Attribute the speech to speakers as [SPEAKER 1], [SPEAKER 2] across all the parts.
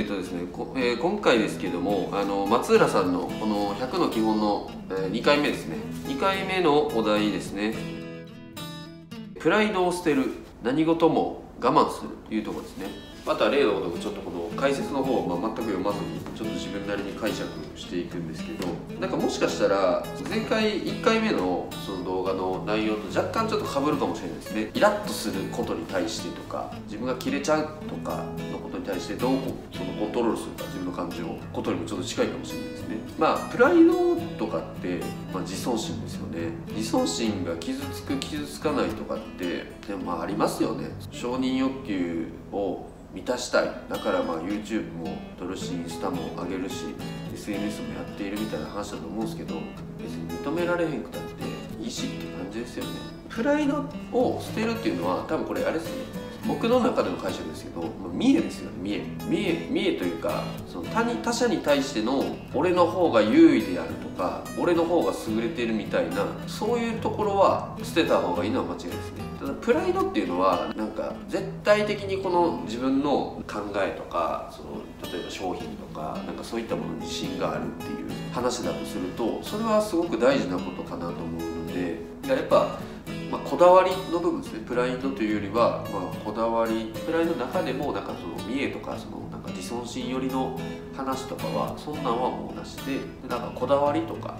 [SPEAKER 1] えーとですねこえー今回ですけどもあの松浦さんのこの100の基本の、えー2回目ですね。2回目のお題ですね。プライドを捨てる何事も我慢するというとこですね。また例のごとくちょっとこの解説の方を、まあ、全く読まずにちょっと自分なりに解釈していくんですけどなんかもしかしたら前回1回目のその動画の内容と若干ちょっと被るかもしれないですね。イラッとすることに対してとか自分がキレちゃうとかのことに対してどうそのコントロールするか自分の感情ことにもちょっと近いかもしれないですね。まあプライドとかって、まあ、自尊心ですよね。自尊心が傷つく傷つかないとかってでもまあありますよね。承認欲求を満たしたい。だからまあ YouTube も撮るしインスタも上げるし SNS もやっているみたいな話だと思うんですけど別に認められへんくたっていいしって感じですよね。プライドを捨てるっていうのは多分これあれですね。僕の中での解釈ですけどまあ見栄ですよね。見栄見栄見栄というかその他に他者に対しての俺の方が優位であるとか俺の方が優れているみたいなそういうところは捨てた方がいいのは間違いですね。ただプライドっていうのはなんか絶対的にこの自分の考えとかその例えば商品とかなんかそういったものに自信があるっていう話だとするとそれはすごく大事なことかなと思うのでやっぱまあ、こだわりの部分ですね。プライドというよりは、まあ、こだわりプライドの中でもなんかその見栄とかそのなんか自尊心寄りの話とかはそんなんはもうなしででなんかこだわりとか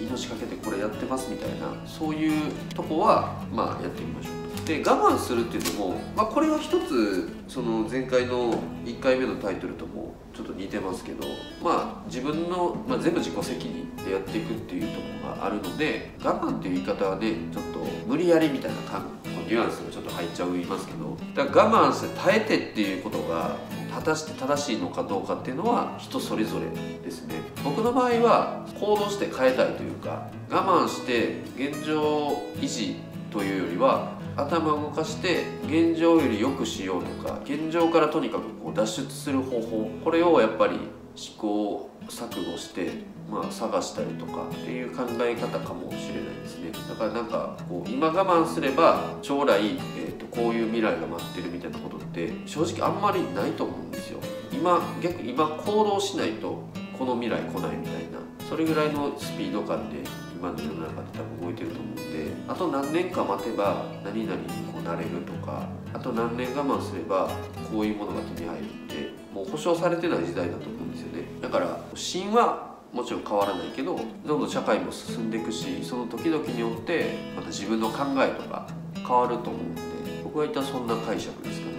[SPEAKER 1] 命かけてこれやってますみたいなそういうとこはまあやってみましょう。で我慢するっていうのも、まあ、これは一つその前回の1回目のタイトルともちょっと似てますけどまあ自分の、まあ、全部自己責任でやっていくっていうところがあるので我慢っていう言い方はねちょっと無理やりみたいな感ニュアンスがちょっと入っちゃいますけどだから我慢して耐えてっていうことが果たして正しいのかどうかっていうのは人それぞれですね。僕の場合は行動して変えたいというか我慢して現状維持というよりは頭を動かして現状より良くしようとか現状からとにかくこう脱出する方法。これをやっぱり試行錯誤して、まあ、探したりとかっていう考え方かもしれないですね。だからなんかこう今我慢すれば将来、えー、とこういう未来が待ってるみたいなことって正直あんまりないと思うんですよ。今逆に今行動しないとこの未来来ないみたいな。それぐらいのスピード感で今の世の中って多分動いてると思うんであと何年か待てば何々にこうなれるとかあと何年我慢すればこういうものが手に入るってもう保証されてない時代だと思うんですよね。だから芯はもちろん変わらないけどどんどん社会も進んでいくしその時々によってまた自分の考えとか変わると思うんで僕は一旦そんな解釈ですかね。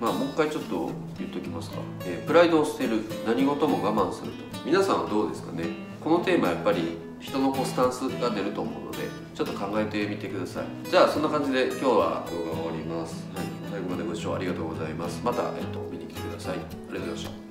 [SPEAKER 1] まあもう一回ちょっと言っときますか、えープライドを捨てる。何事も我慢すると。皆さんはどうですかね。このテーマやっぱり人のスタンスが出ると思うのでちょっと考えてみてください。じゃあそんな感じで今日は動画終わります、はい、最後までご視聴ありがとうございます。また、えっと見に来てください。ありがとうございました